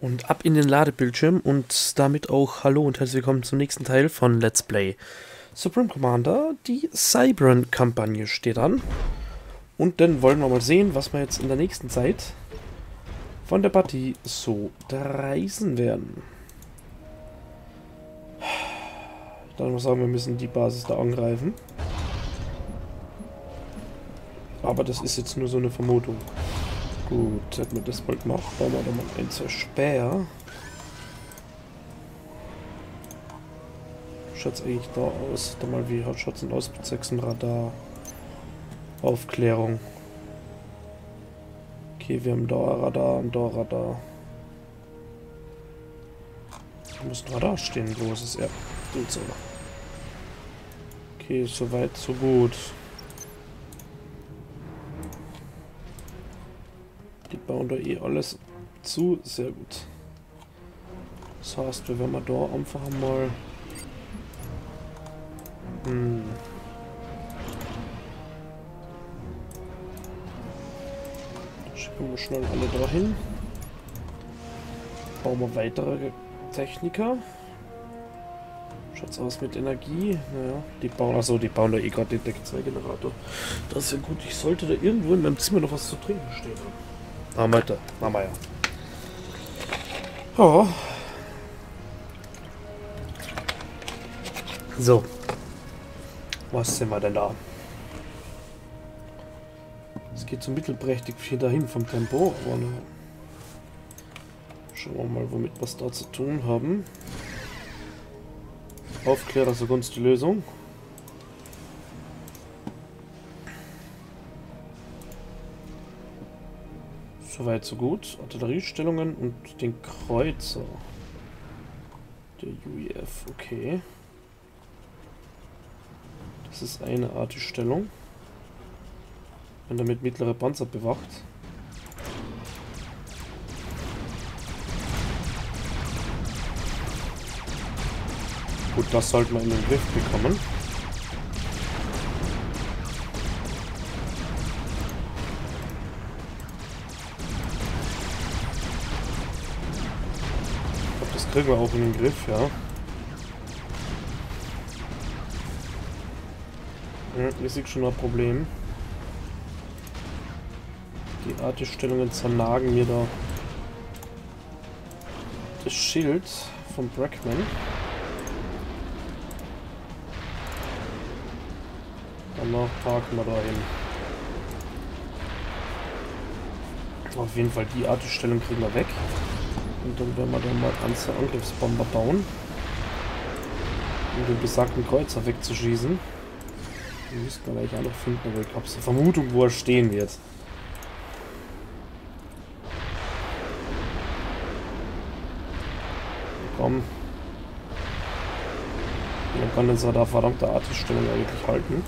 Und ab in den Ladebildschirm und damit auch Hallo und herzlich willkommen zum nächsten Teil von Let's Play Supreme Commander. Die Cybran-Kampagne steht an. Und dann wollen wir mal sehen, was wir jetzt in der nächsten Zeit von der Partie so reisen werden. Dann muss ich sagen, wir müssen die Basis da angreifen. Aber das ist jetzt nur so eine Vermutung. Gut, hätten wir das mal gemacht, bauen wir da mal ein Zerspäher. Schaut's eigentlich da aus? Da mal wie schaut's denn aus mit 6 Radar? Aufklärung. Okay, wir haben da Radar und da Radar. Da muss ein Radar stehen, wo ist es? Ja, gut so. Okay, soweit, so gut. Bauen da eh alles zu. Sehr gut. Das heißt, wir werden da einfach mal... Hm. Schicken wir schnell alle dahin. Bauen wir weitere Techniker. Schaut's aus mit Energie? Naja, die bauen, also die bauen da eh gerade den Deck 2 Generator. Das ist ja gut, ich sollte da irgendwo in meinem Zimmer noch was zu trinken stehen haben. Machen wir ja. Oh. So. Was sind wir denn da? Es geht so mittelprächtig hier dahin vom Tempo, aber ne. Schauen wir mal, womit wir es da zu tun haben. Aufklärer zugunsten die Lösung. Soweit so gut. Artilleriestellungen und den Kreuzer. Der UEF, okay. Das ist eine Art die Stellung. Wenn damit mittlere Panzer bewacht. Gut, das sollten wir in den Griff bekommen. Kriegen wir auch in den Griff, ja. hier sehe schon ein Problem. Die Artstellungen zernagen mir da das Schild von Brackman. Danach parken wir da hin. Auf jeden Fall die Artstellung kriegen wir weg. Und dann werden wir dann mal ganze Angriffsbomber bauen. Um den besagten Kreuzer wegzuschießen. Den müssten wir gleich auch noch finden, aber ich habe so Vermutung, wo er stehen wird. Komm. Dann kann uns da verdammte Artstellung eigentlich halten.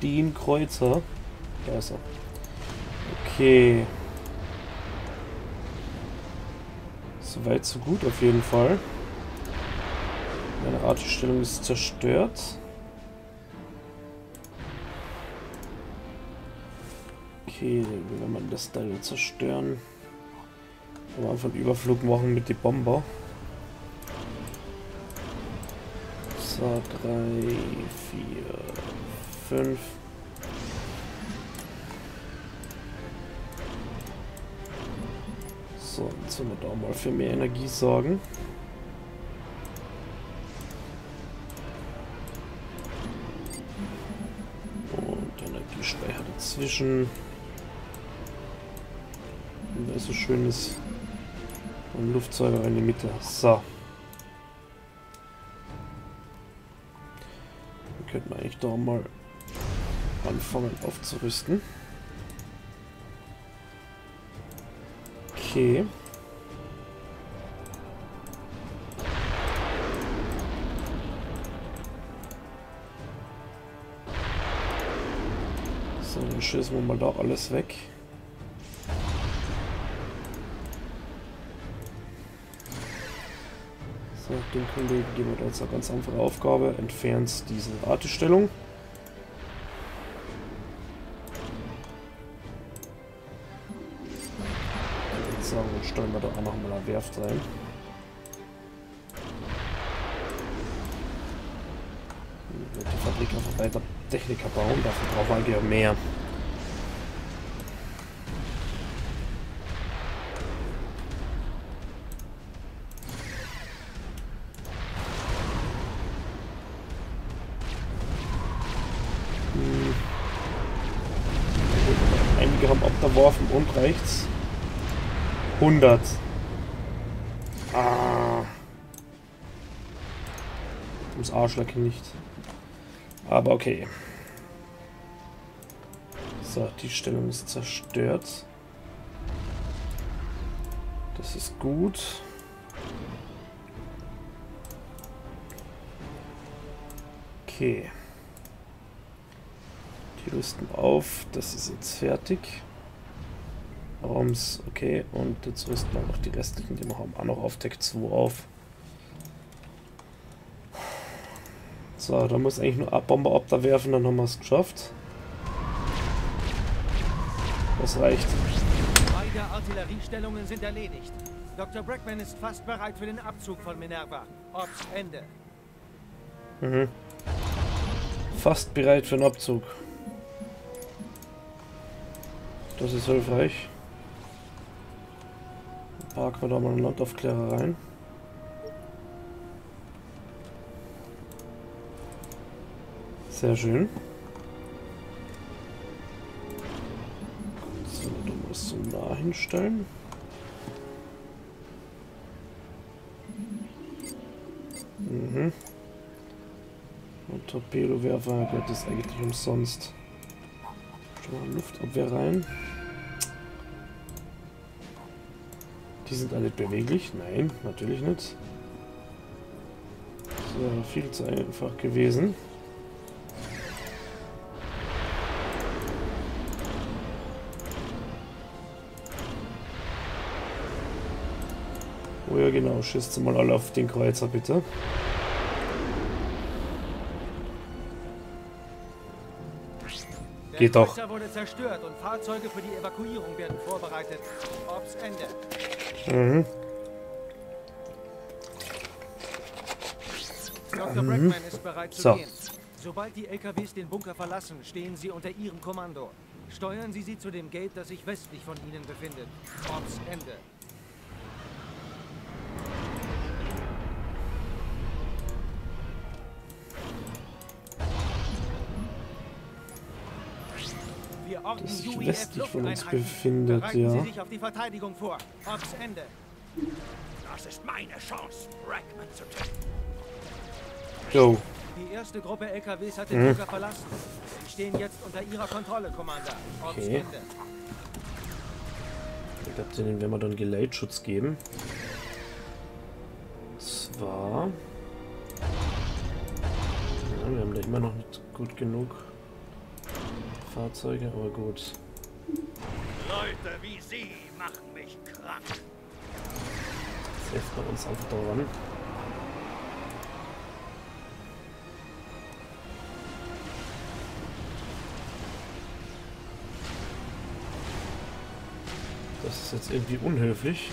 Den Kreuzer. Da ist er. Okay. Soweit, so gut auf jeden Fall. Meine Artstellung ist zerstört. Okay, wenn man das Teil zerstören. Am Anfang Überflug machen mit den Bomber. So, 3, 4, 5. So, jetzt wollen wir da mal für mehr Energie sorgen. Und Energiespeicher dazwischen. Und da ist so schönes und Luftzeuger in die Mitte. So. Dann könnten wir eigentlich da mal anfangen aufzurüsten. Okay. So, dann schießen wir mal da alles weg. So, den Kollegen geben wir uns eine ganz einfache Aufgabe. Entfernt diese Wartestellung. So, dann stellen wir da auch noch mal eine Werft rein. Die Fabrik einfach weiter Techniker bauen, dafür brauchen wir eigentlich auch mehr. geworfen und rechts. 100. Ah. Ums Arschleck nicht. Aber okay. So, die Stellung ist zerstört. Das ist gut. Okay. Die rüsten auf. Das ist jetzt fertig. Raums, okay, und jetzt rüsten wir noch die restlichen, die wir haben, auch noch auf Deck 2 auf. So, da muss eigentlich nur Abbomber ab da werfen, dann haben wir es geschafft. Das reicht. Beide Artilleriestellungen sind erledigt. Dr. Brackman ist fast bereit für den Abzug von Minerva. Ops Ende. Mhm. Fast bereit für den Abzug. Das ist hilfreich. Parken wir da mal einen Landaufklärer rein. Sehr schön. So, du musst so nah hinstellen. Mhm. Und Torpedowerfer geht das eigentlich umsonst. Schon mal Luftabwehr rein. Die sind alle beweglich? Nein, natürlich nicht. Das wäre viel zu einfach gewesen. Oh ja genau, schießt mal alle auf den Kreuzer bitte. Geht doch. wurde zerstört und Fahrzeuge für die Evakuierung werden vorbereitet. Ops Ende. Mhm. Dr. Mhm. Ist bereit zu so. gehen. Sobald die LKWs den Bunker verlassen, stehen sie unter ihrem Kommando. Steuern Sie sie zu dem Gate, das sich westlich von Ihnen befindet. Orts das sich westlich von uns befindet, ja. Sie sich auf die Verteidigung vor. Ops Ende. Das ist meine Chance, Brackman zu töten. Go. Die erste Gruppe LKWs hat den mhm. Bunker verlassen. Sie stehen jetzt unter ihrer Kontrolle, Commander. Ops okay. Ende. Ich glaube, denen werden wir dann Geleitschutz geben. Zwar... Ja, wir haben da immer noch nicht gut genug Fahrzeuge, aber gut. Leute wie Sie machen mich krank. Jetzt hilft man uns einfach daran. Das ist jetzt irgendwie unhöflich.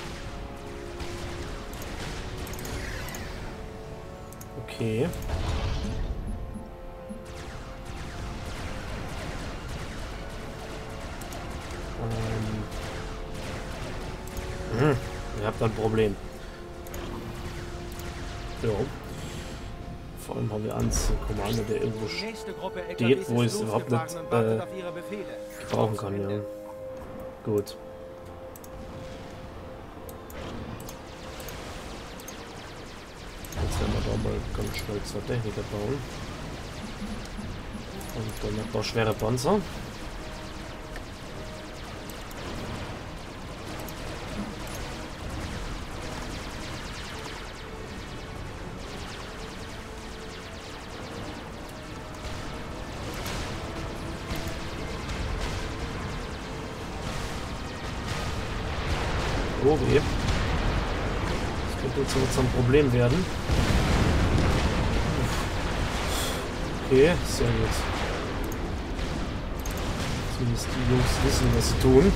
Okay. Ihr habt ein Problem. Ja. Vor allem haben wir Ans Kommando, der irgendwo steht, wo ich es überhaupt nicht äh, brauchen kann. Ja. Gut. Jetzt werden wir da mal ganz schnell zwei Techniker bauen. Und dann ein paar schwere Panzer. Problem werden. Okay, sehr gut. Zumindest die Jungs wissen, was sie tun.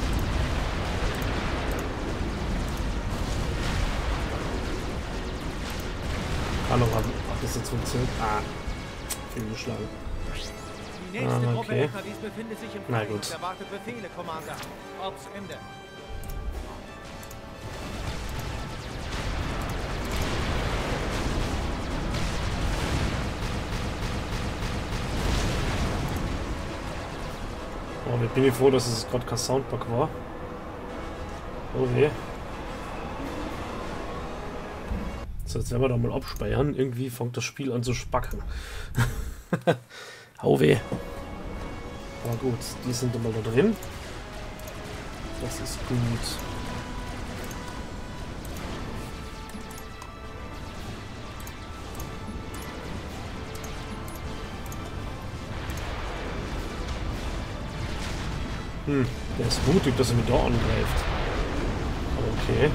Hallo, hat, hat das jetzt funktioniert? Ah, fehlgeschlagen. Die nächste ah, okay. Gruppe befindet sich im Na gut. Erwartet Befehle, Commander. Ops Ende. Ich bin froh, dass es gerade kein Soundbug war. Oh weh. So, jetzt werden wir doch mal abspeichern. Irgendwie fängt das Spiel an zu spacken. Hau weh. Aber gut, die sind mal da drin. Das ist gut. Hm, der ist mutig, dass er mich da angreift. Okay.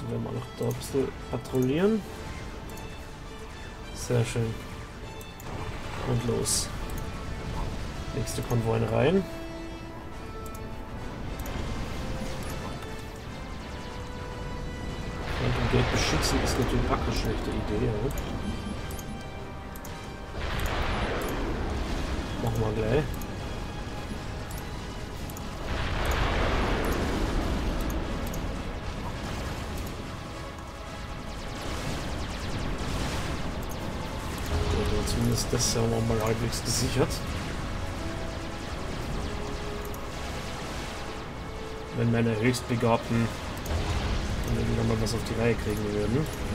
So werden wir noch da ein bisschen patrouillieren. Sehr schön. Und los. Nächste Konvoi rein. Und im Gate beschützen ist natürlich auch keine schlechte Idee, ja. Machen wir gleich. Zumindest das haben wir mal halbwegs gesichert. Wenn meine Höchstbegabten irgendwann mal was auf die Reihe kriegen würden.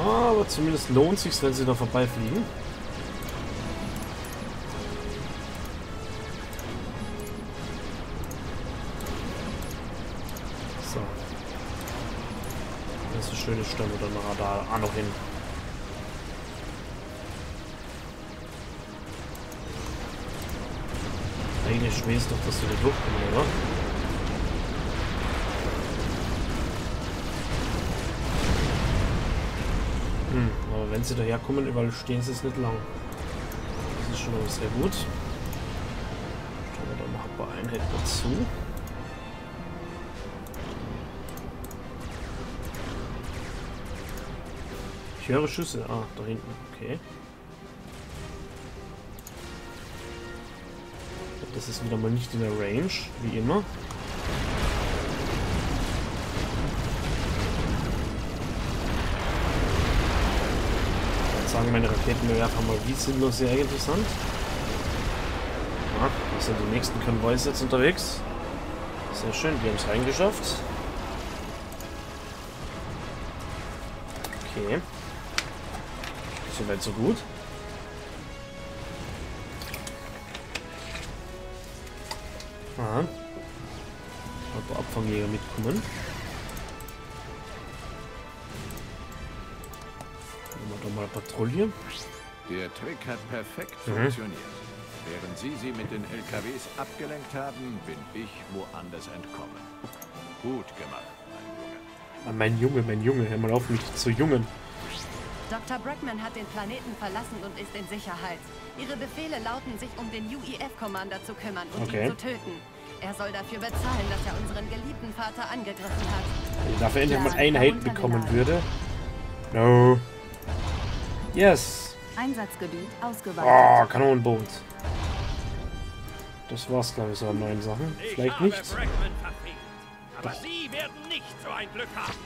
Aber zumindest lohnt sich, wenn sie da vorbeifliegen. So. Das ist eine schöne Stelle dann da auch noch hin. Eigentlich schwer ist doch, dass wir da durchkommen, oder? Wenn sie daherkommen, überall stehen sie es nicht lang. Das ist schon mal sehr gut. Schauen wir da noch ein paar Einheiten dazu. Ich höre Schüsse. Ah, da hinten. Okay. Das ist wieder mal nicht in der Range, wie immer. Sagen meine Raketenbewerfer mal, wie sinnlos sie eigentlich sind. Ja, da sind die nächsten Konvois jetzt unterwegs. Sehr schön, die haben es reingeschafft. Okay. Soweit so gut. Aha. Paar Abfangjäger mitkommen. Patrouille. Der Trick hat perfekt Mhm. funktioniert. Während Sie sie mit den LKWs abgelenkt haben, bin ich woanders entkommen. Gut gemacht, mein Junge. Ah, mein Junge, mein Junge, hör mal auf mich zu jungen. Dr. Brackman hat den Planeten verlassen und ist in Sicherheit. Ihre Befehle lauten, sich um den UEF-Commander zu kümmern und Okay. ihn zu töten. Er soll dafür bezahlen, dass er unseren geliebten Vater angegriffen hat. Wenn ich dafür endlich mal Einheiten heruntergeladen. bekommen würde. No. Yes. Einsatzgebiet Oh, ausgeweitet. Kanonenboot. Das war's, glaube ich, so an neuen Sachen. Ich Vielleicht nicht. Aber Sie werden nicht so ein Glück haben.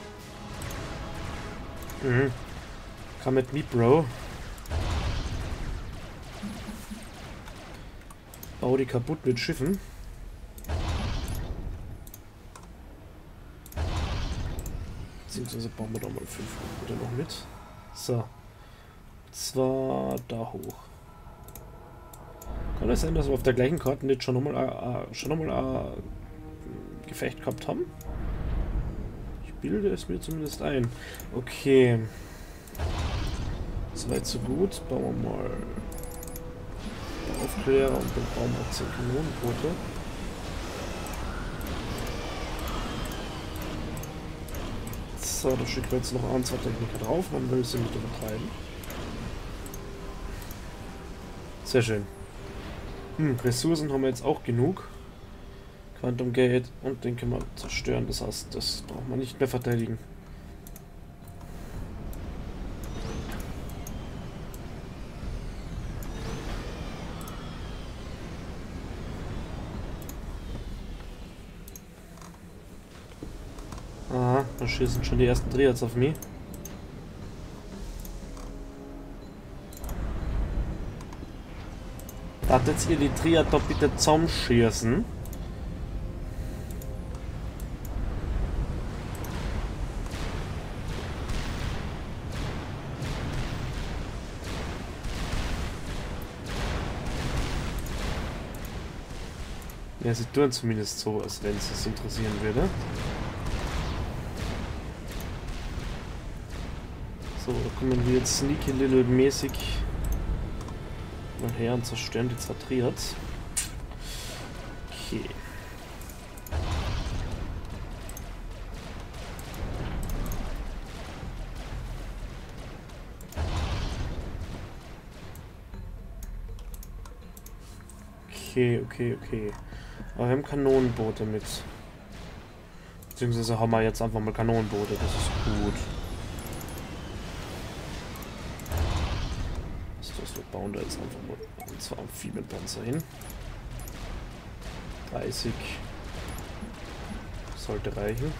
Mhm. Come at me, Bro. Bau die kaputt mit Schiffen. Beziehungsweise bauen wir doch mal fünf bitte noch mit. So. Zwar da hoch. Kann es sein, dass wir auf der gleichen Karte nicht schon nochmal äh, äh, schon nochmal äh, Gefecht gehabt haben? Ich bilde es mir zumindest ein. Okay. Soweit so gut. Bauen wir mal Aufklärer und dann bauen wir 10 Kanonenboote. So, da schicken wir jetzt noch ein, zwei Techniker drauf. Man will sie nicht übertreiben. Sehr schön. Hm, Ressourcen haben wir jetzt auch genug. Quantum Gate und den können wir zerstören. Das heißt, das braucht man nicht mehr verteidigen. Aha, da schießen schon die ersten Triads auf mich. Wartet ihr die Triad doch bitte zum Schießen? Ja, sie tun zumindest so, als wenn es es interessieren würde. So, da kommen wir jetzt sneaky little mäßig mal her und zerstören die Zatriert. Okay. Okay, okay, okay. Aber wir haben Kanonenboote mit. Beziehungsweise haben wir jetzt einfach mal Kanonenboote, das ist gut. Das heißt, wir bauen da jetzt einfach mal und zwar Amphibienpanzer hin. 30 sollte reichen.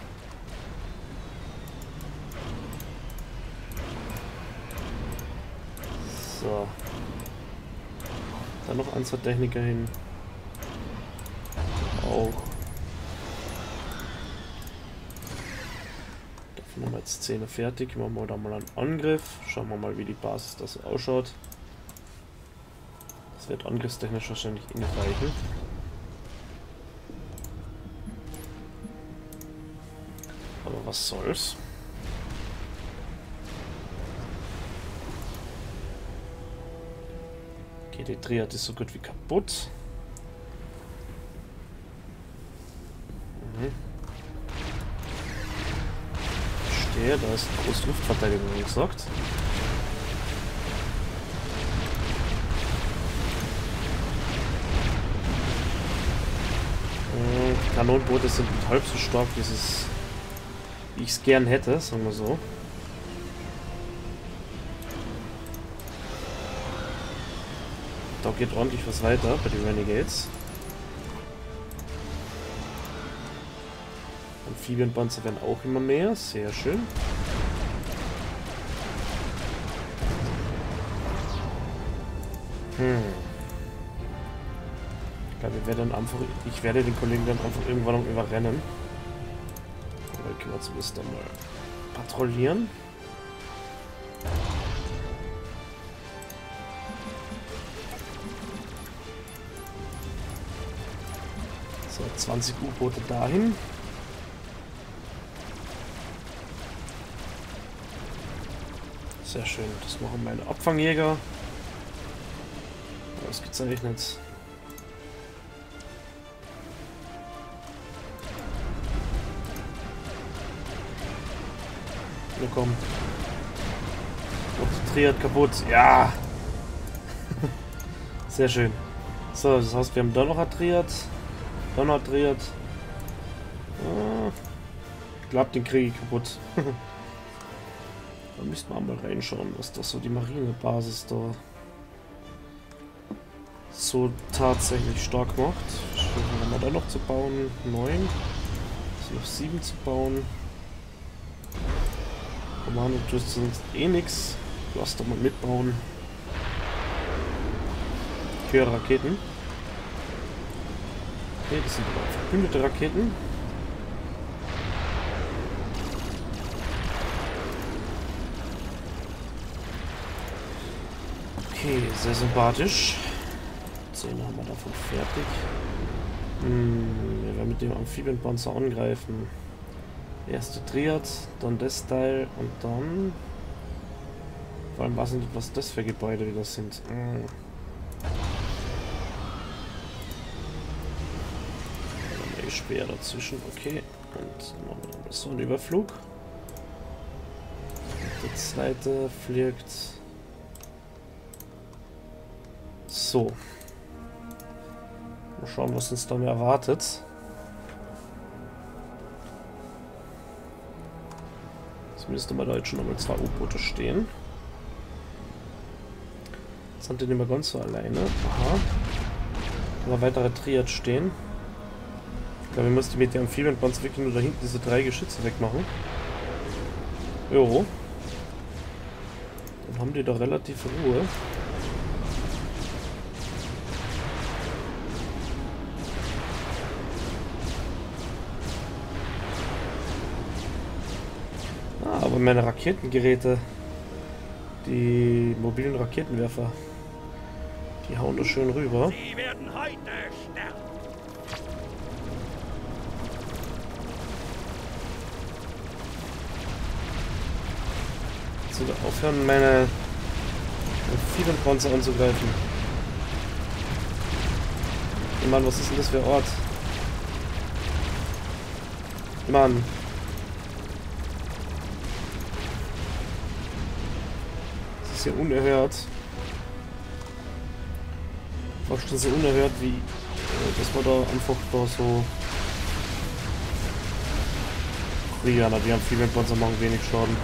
So. Dann noch Anzahltechniker hin auch. Davon haben wir jetzt 10 fertig. Machen wir da mal einen Angriff. Schauen wir mal, wie die Basis da so ausschaut. Das wird angriffstechnisch wahrscheinlich eh nicht reichen. Aber was soll's. Okay, die Triad ist so gut wie kaputt. Verstehe, da ist große Luftverteidigung gesagt. Äh, die Kanonenboote sind nicht halb so stark, wie wie ich es gern hätte, sagen wir so. Da geht ordentlich was weiter bei den Renegades. Amphibienpanzer werden auch immer mehr. Sehr schön. Hm. Ich glaube, wir werden einfach. Ich werde den Kollegen dann einfach irgendwann noch überrennen. Oder können wir zumindest dann mal patrouillieren. So, 20 U-Boote dahin. Sehr schön. Das machen meine Abfangjäger. Ausgezeichnet. Na komm. Und kaputt. Ja. Sehr schön. So, das heißt, wir haben. Da noch ein Triad. Ah. Ich glaube, den kriege ich kaputt. Da müssten wir mal reinschauen, was das so die Marinebasis da so tatsächlich stark macht. Schauen wir da noch zu bauen. 9. Ist noch 7 zu bauen. Kommando tust sonst eh nichts. Lass doch mal mitbauen. Für Raketen. Okay, das sind aber verbündete Raketen. Okay, sehr sympathisch. 10 haben wir davon fertig. Hm, wir werden mit dem Amphibienpanzer angreifen. Erste Triad, dann das Teil und dann... Vor allem weiß ich nicht, was das für Gebäude wieder sind. Hm. Dann eh dazwischen, okay. Und machen wir so einen Überflug. Der zweite fliegt So. Mal schauen, was uns dann erwartet. Zumindest haben wir da jetzt schon nochmal zwei U-Boote stehen. Jetzt sind die nicht mehr ganz so alleine. Aha. Aber weitere Triad stehen. Ich glaube, wir müssen mit der Amphibienpanzer wirklich nur da hinten diese drei Geschütze wegmachen. Jo. Dann haben die da relativ Ruhe. Aber meine Raketengeräte, die mobilen Raketenwerfer, die hauen da schön rüber. Sie werden heute sterben. Soll aufhören, meine Amphibienpanzer anzugreifen. Hey Mann, was ist denn das für ein Ort? Mann. Das ist ja unerhört. Fast schon so unerhört, wie äh, dass man da einfach da so. Koreaner, die Amphibienpanzer machen wenig Schaden.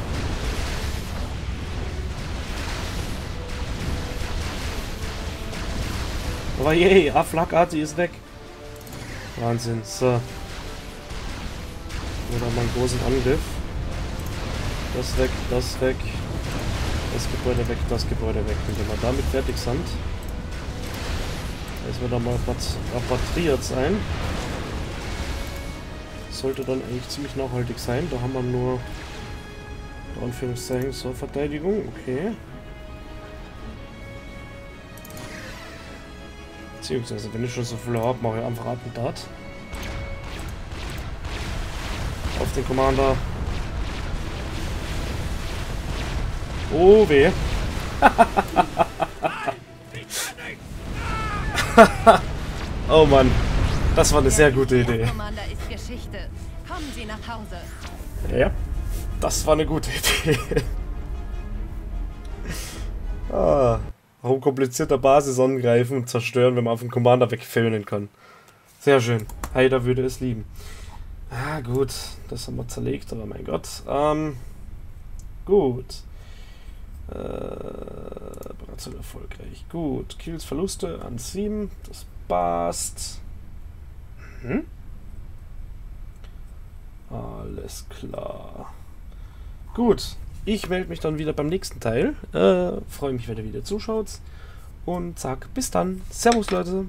Aber yay, Aflakati ist weg. Wahnsinn, so. Oder mal einen großen Angriff. Das weg, das weg. Das Gebäude weg, das Gebäude weg. Und wenn wir damit fertig sind, dass wir da mal rapatriert sein. Sollte dann eigentlich ziemlich nachhaltig sein. Da haben wir nur, Anführungszeichen, so Verteidigung. Okay. Beziehungsweise, wenn ich schon so viel habe, mache ich einfach Attentat. Auf den Commander. Oh weh. oh Mann. Das war eine sehr gute Idee. Ja. Das war eine gute Idee. ah. Warum komplizierter Basis angreifen und zerstören, wenn man auf den Commander wegfilmen kann. Sehr schön. Heider würde es lieben. Ah, gut. Das haben wir zerlegt, aber mein Gott. Ähm, gut. Äh, Operation erfolgreich. Gut. Kills Verluste an 7. Das passt. Mhm. Alles klar. Gut. Ich melde mich dann wieder beim nächsten Teil. Äh, Freue mich, wenn ihr wieder zuschaut. Und sag bis dann. Servus, Leute.